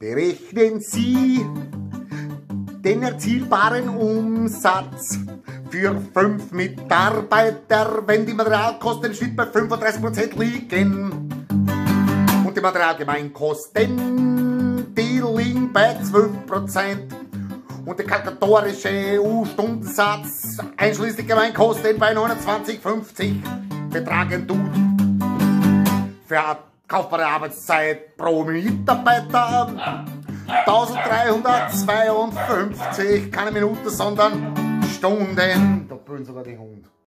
Berechnen Sie den erzielbaren Umsatz für fünf Mitarbeiter, wenn die Materialkosten im Schnitt bei 35% liegen. Und die Materialgemeinkosten, die liegen bei 12%. Und der kalkulatorische EU-Stundensatz einschließlich Gemeinkosten bei 29,50 betragen tut. Für kaufbare Arbeitszeit pro Mitarbeiter 1352, keine Minute, sondern Stunden. Da brüllen sogar die Hunde.